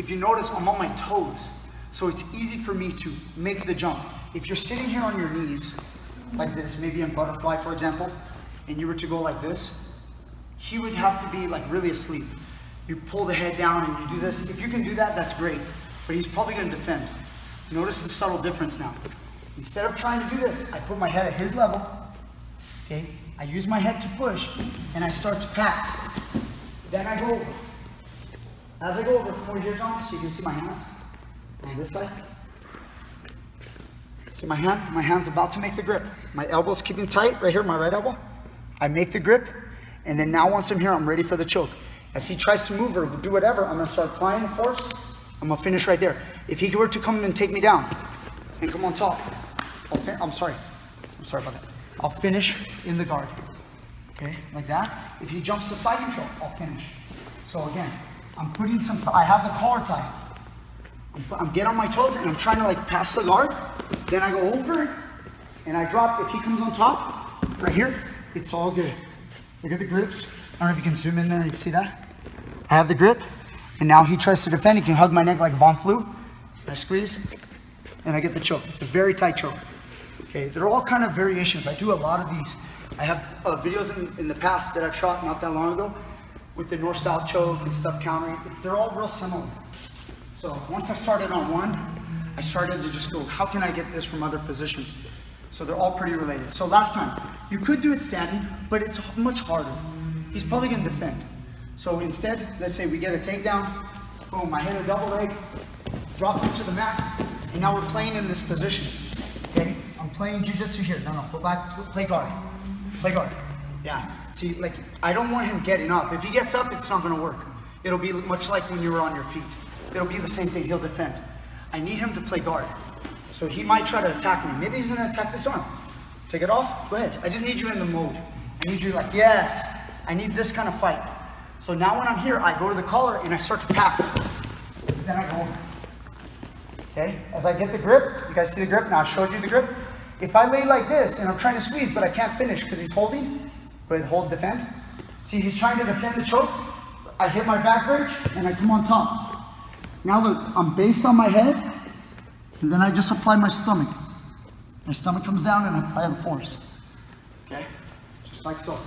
if you notice, I'm on my toes. So it's easy for me to make the jump. If you're sitting here on your knees, like this, maybe in butterfly, for example, and you were to go like this, he would have to be like really asleep. You pull the head down and you do this. If you can do that, that's great. But he's probably gonna defend. Notice the subtle difference now. Instead of trying to do this, I put my head at his level, okay? I use my head to push, and I start to pass. Then I go. As I go over, here, John, so you can see my hands on this side. See my hand? My hand's about to make the grip. My elbow's keeping tight right here, my right elbow. I make the grip, and then now once I'm here, I'm ready for the choke. As he tries to move or do whatever, I'm gonna start applying the force. I'm gonna finish right there. If he were to come and take me down and come on top, i am sorry. I'm sorry about that. I'll finish in the guard. Okay, like that. If he jumps to side control, I'll finish. So again, I'm putting some, I have the collar tie. I'm, I'm get on my toes and I'm trying to like pass the guard. Then I go over and I drop. If he comes on top, right here, it's all good. Look at the grips. I don't know if you can zoom in there you see that. I have the grip and now he tries to defend. He can hug my neck like Von Flue. I squeeze and I get the choke. It's a very tight choke. Okay, they're all kind of variations. I do a lot of these. I have uh, videos in, in the past that I've shot not that long ago with the north-south choke and stuff countering. They're all real similar. So once I started on one, I started to just go, how can I get this from other positions? So they're all pretty related. So last time, you could do it standing, but it's much harder. He's probably gonna defend. So instead, let's say we get a takedown, boom, I hit a double leg, drop into the mat, and now we're playing in this position, okay? I'm playing jujitsu here. No, no, go back, play guard. Play guard. Yeah, see, like, I don't want him getting up. If he gets up, it's not gonna work. It'll be much like when you were on your feet. It'll be the same thing, he'll defend. I need him to play guard. So he might try to attack me. Maybe he's gonna attack this arm. Take it off, go ahead. I just need you in the mode. I need you like, yes, I need this kind of fight. So now when I'm here, I go to the collar and I start to pass. Then I go over. Okay, as I get the grip, you guys see the grip? Now I showed you the grip. If I lay like this and I'm trying to squeeze, but I can't finish because he's holding, ahead, hold, defend. See, he's trying to defend the choke. I hit my back bridge and I come on top. Now look, I'm based on my head, and then I just apply my stomach. My stomach comes down and I apply the force. Okay? Just like so.